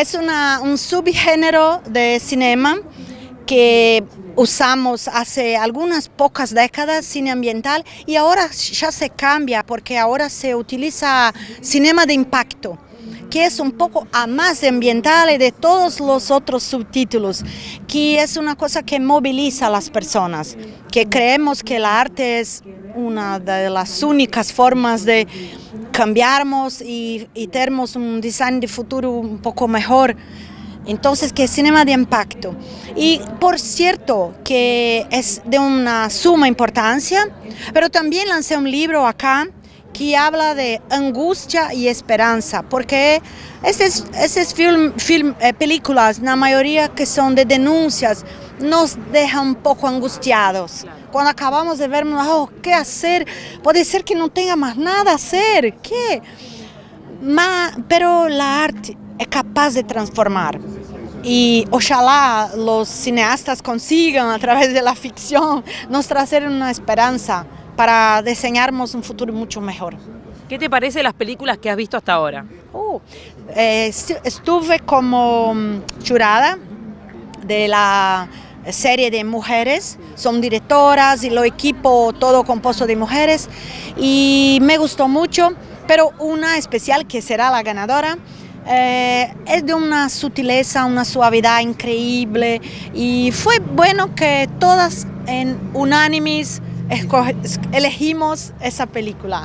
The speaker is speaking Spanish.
Es una, un subgénero de cinema que usamos hace algunas pocas décadas, cine ambiental, y ahora ya se cambia porque ahora se utiliza cinema de impacto que es un poco a más ambiental y de todos los otros subtítulos, que es una cosa que moviliza a las personas, que creemos que el arte es una de las únicas formas de cambiarnos y, y tenemos un design de futuro un poco mejor. Entonces, que es cinema de impacto. Y por cierto, que es de una suma importancia, pero también lancé un libro acá que habla de angustia y esperanza, porque estas, estas film, film, eh, películas, la mayoría que son de denuncias, nos dejan un poco angustiados. Cuando acabamos de ver, oh, ¿qué hacer? Puede ser que no tenga más nada a hacer, ¿qué? Ma, pero la arte es capaz de transformar. Y ojalá los cineastas consigan a través de la ficción nos traer una esperanza para diseñarnos un futuro mucho mejor. ¿Qué te parece las películas que has visto hasta ahora? Uh, eh, estuve como jurada de la serie de mujeres, son directoras y lo equipo todo compuesto de mujeres y me gustó mucho, pero una especial que será la ganadora eh, es de una sutileza, una suavidad increíble y fue bueno que todas en unánimes elegimos esa película.